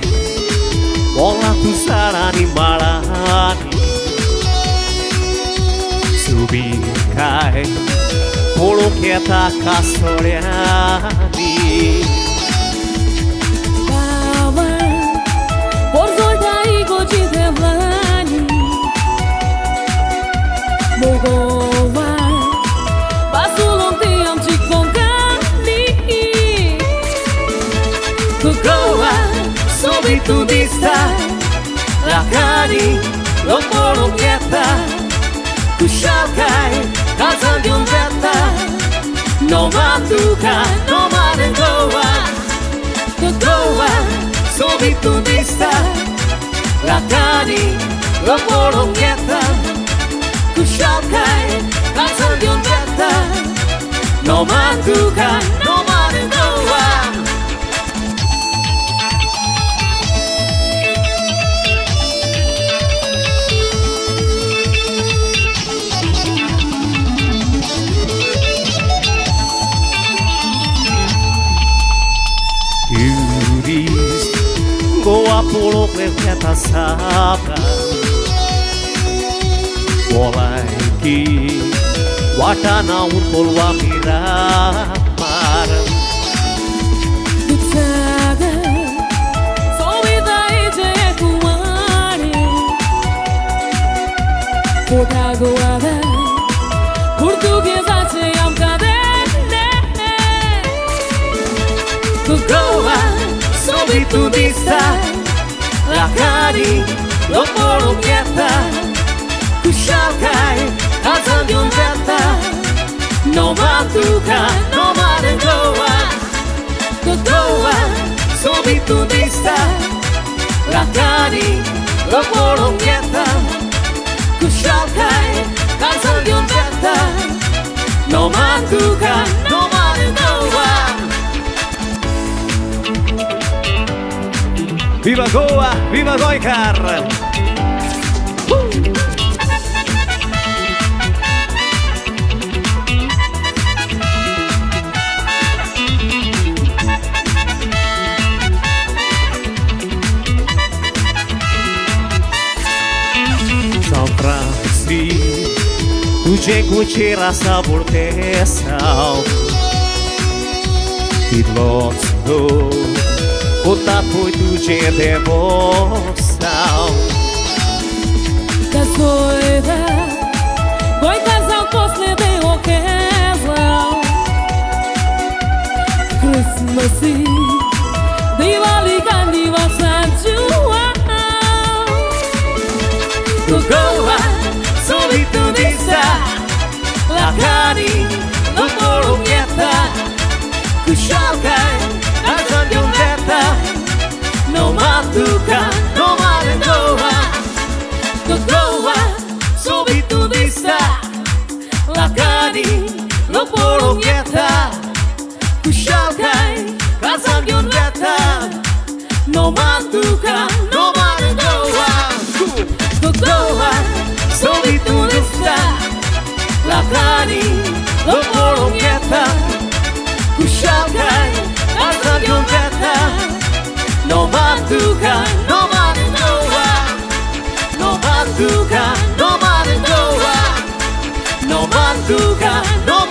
jiwa Wolaku sarani marani Subikai Poloketa kastoreani la cari, lo polo pieta, tu shakai, casa di un zeta, no matuca, no manengoa, tu goa, subito vista, la cari, lo polo pieta, tu shakai, casa zeta, no matuca, no 过我部落会听他沙班，我来给我他那乌托瓦米拉巴。Portuguesa, portuguesa, a am Go Goa. di tu vista La cari, obitudista Lakari, dopo Tu Kushalkai, azan di un piatta No matuka, no mare goa Kotowa, sobitudista Lakari, dopo piatta Kushalkai Viva Goa, viva Goikar! São Francisco, tu jego tira sabor pesal. E logo, o je devoção. Da soida Goj kazał poslednej okezał Christmasy Diwali kandiwa ducha Nomad doła Kokoła Sobitu lista Latani Do polonieta Kusiakaj Arta biogeta Nomad ducha Nomad doła Nomad ducha Nomad doła Nomad ducha Nomad